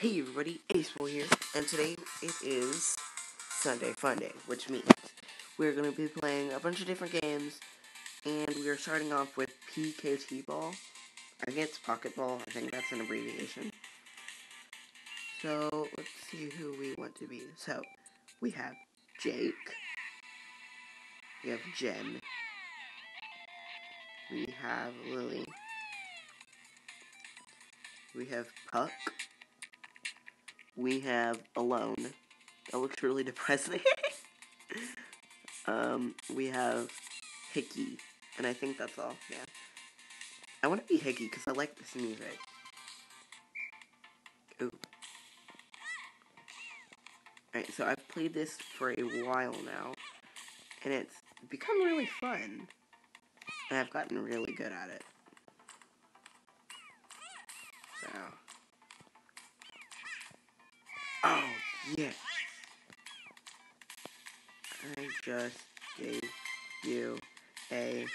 Hey everybody, Ace boy here, and today it is Sunday Fun Day, which means we're going to be playing a bunch of different games, and we are starting off with PKT Ball. I think it's Pocket Ball, I think that's an abbreviation. So, let's see who we want to be. So, we have Jake, we have Jen, we have Lily, we have Puck, we have Alone. That looks really depressing. um, we have Hickey, and I think that's all. Yeah, I want to be Hickey because I like this music. Ooh. Alright, so I've played this for a while now, and it's become really fun. And I've gotten really good at it. So. Oh, yes. I just gave you a.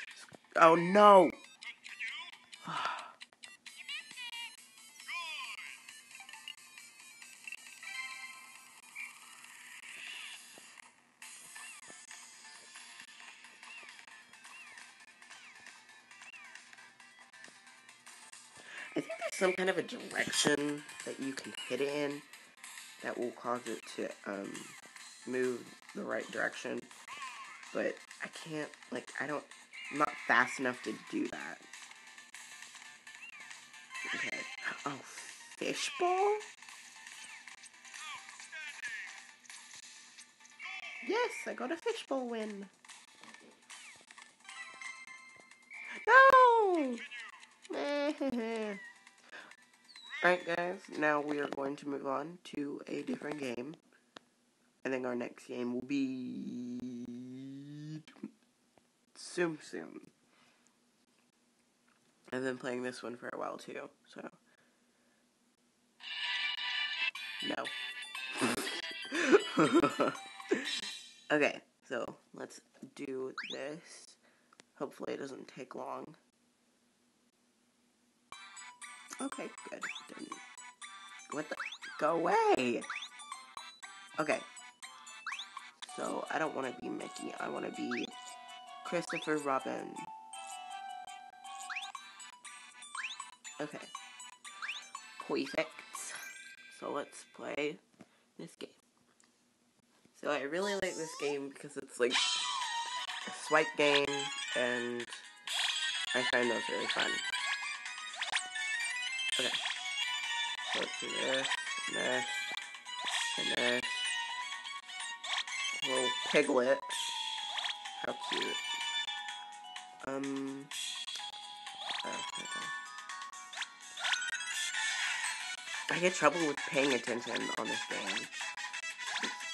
Oh no! I think there's some kind of a direction that you can hit it in that will cause it to um, move the right direction. But I can't, like, I don't, I'm not fast enough to do that. Okay. Oh, fishbowl? Yes, I got a fishbowl win. No! Alright guys, now we are going to move on to a different game. I think our next game will be Tsum Tsum. I've been playing this one for a while too, so no. okay, so let's do this. Hopefully it doesn't take long. Okay, good. What the? Go away! Okay. So, I don't want to be Mickey. I want to be Christopher Robin. Okay. Perfect. So, let's play this game. So, I really like this game because it's like a swipe game, and I find those really fun. Okay. So let's do this, and this, and this. Little piglet. How cute. Um. Oh, okay. I get trouble with paying attention on this game.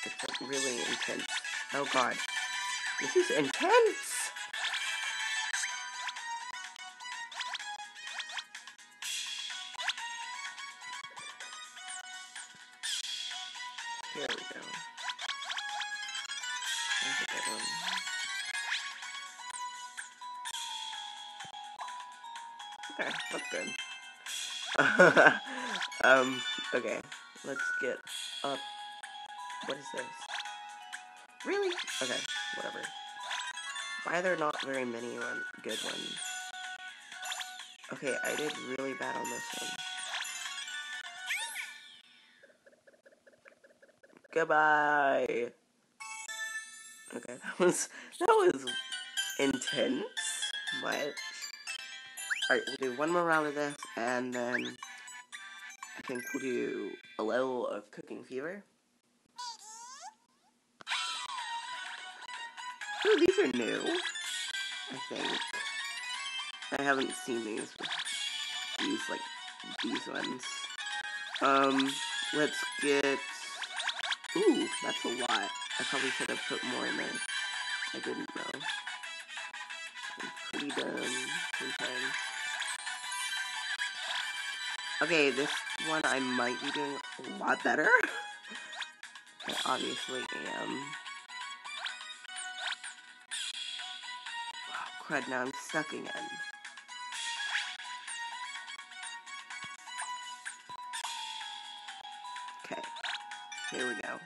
It's, it's really intense. Oh god. This is intense! Here we go. One. Okay, that's good. um, okay. Let's get up. What is this? Really? Okay, whatever. Why are there not very many one good ones? Okay, I did really bad on this one. Goodbye. Okay, that was that was intense. Much. Alright, we'll do one more round of this, and then I think we'll do a level of Cooking Fever. Oh, these are new. I think. I haven't seen these. These like these ones. Um, let's get Ooh, that's a lot. I probably should have put more in there. I didn't know. I'm pretty dumb sometimes. Okay, this one I might be doing a lot better. I obviously am. Oh, crud, now I'm stuck again. Here we go.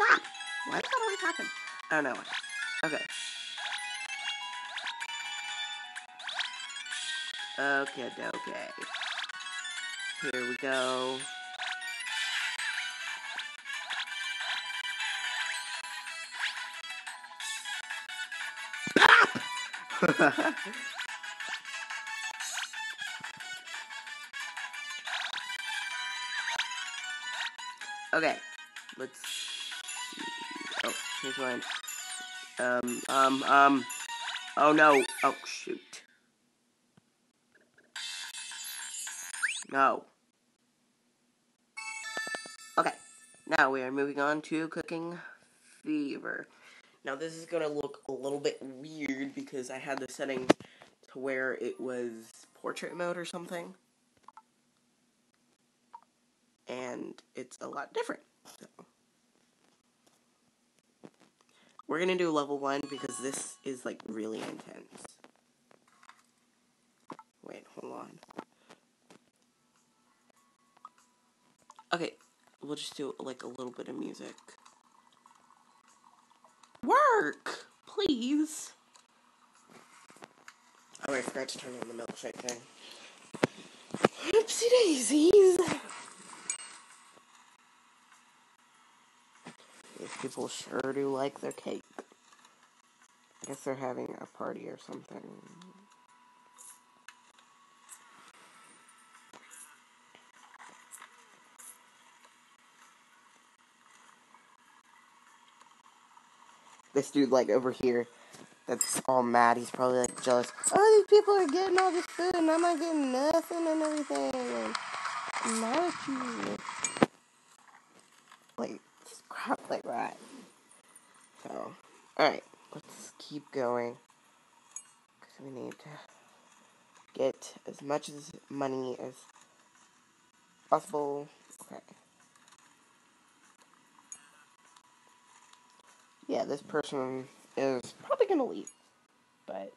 Ah! Why does that always happen? I don't know. Okay. Okay, okay. Here we go. okay, let's see. Oh, here's one. Um, um, um. Oh no. Oh, shoot. No. Okay, now we are moving on to cooking fever. Now this is gonna look a little bit weird because I had the setting to where it was portrait mode or something. And it's a lot different. So. We're gonna do level one because this is like really intense. Wait, hold on. Okay, we'll just do like a little bit of music. Work, please. Oh, I forgot to turn on the milkshake thing. Oopsie daisies. These people sure do like their cake. I guess they're having a party or something. this dude like over here that's all mad. He's probably like jealous. Oh, these people are getting all this food and I'm not getting nothing and everything. I'm mad at you. Like that. So, alright, let's keep going. Because we need to get as much as money as possible. Okay. yeah, this person is probably going to leave. But.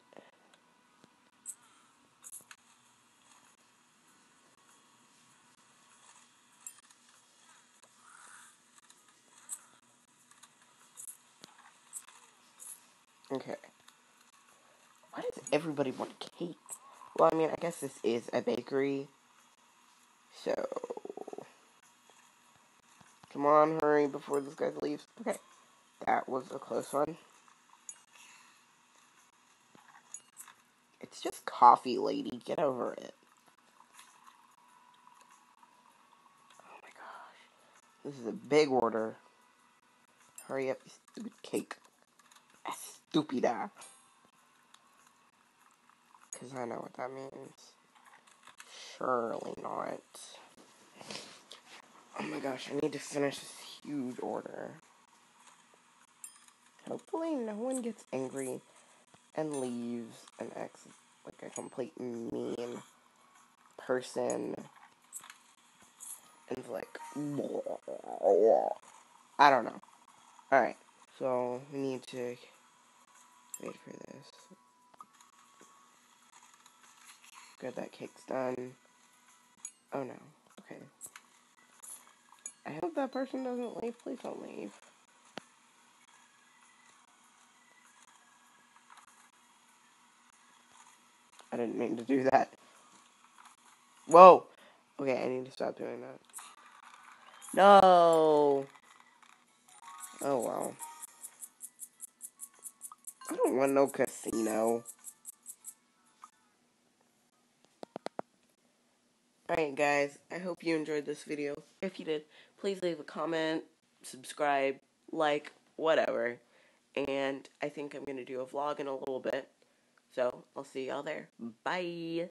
Okay. Why does everybody want cake? Well, I mean, I guess this is a bakery. So. Come on, hurry before this guy leaves. Okay. That was a close one. It's just coffee, lady. Get over it. Oh my gosh. This is a big order. Hurry up, you stupid cake. Stupid Estupida. Because I know what that means. Surely not. Oh my gosh, I need to finish this huge order. Hopefully no one gets angry and leaves and acts like a complete mean person and like I don't know. Alright, so we need to wait for this. Good, that cake's done. Oh no, okay. I hope that person doesn't leave. Please don't leave. I didn't mean to do that. Whoa! Okay, I need to stop doing that. No! Oh well. I don't want no casino. Alright guys, I hope you enjoyed this video. If you did, please leave a comment, subscribe, like, whatever. And I think I'm going to do a vlog in a little bit. So, I'll see y'all there. Bye!